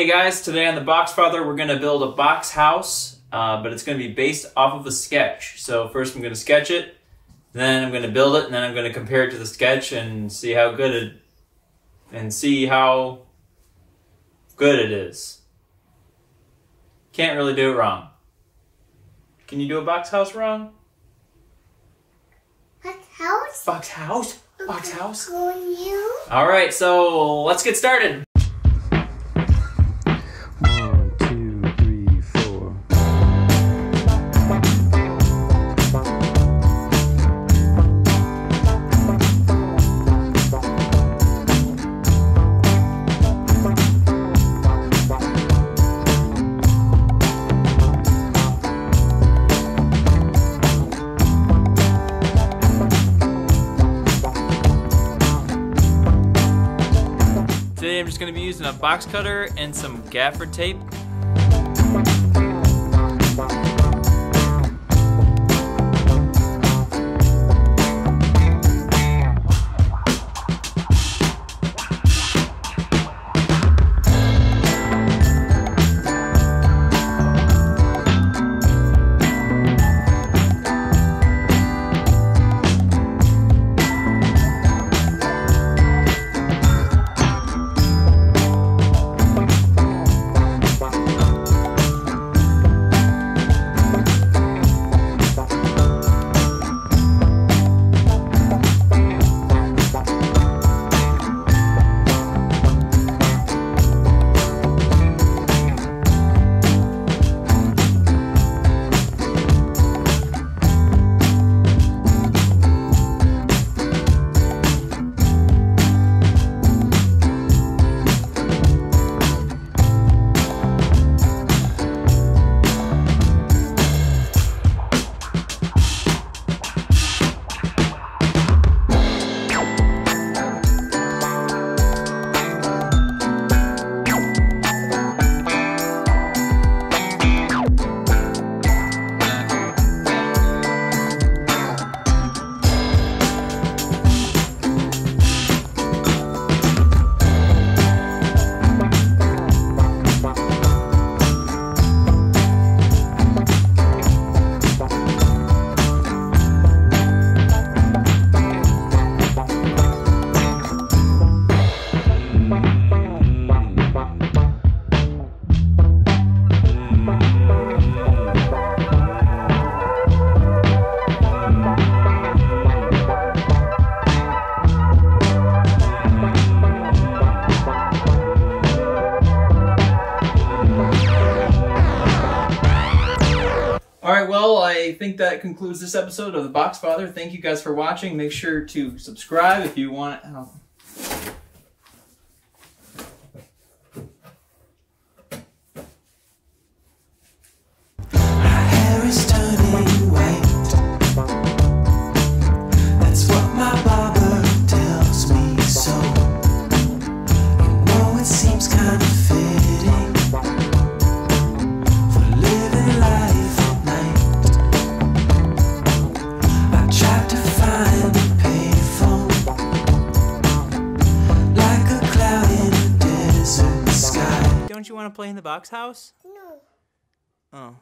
Hey guys, today on the Box Father, we're gonna build a box house, uh, but it's gonna be based off of a sketch. So first I'm gonna sketch it, then I'm gonna build it, and then I'm gonna compare it to the sketch and see how good it, and see how good it is. Can't really do it wrong. Can you do a box house wrong? Box house? Box house? Box house? All right, so let's get started. Today I'm just gonna be using a box cutter and some gaffer tape. I think that concludes this episode of the Box Father. Thank you guys for watching. Make sure to subscribe if you want. Don't you want to play in the box house? No. Oh.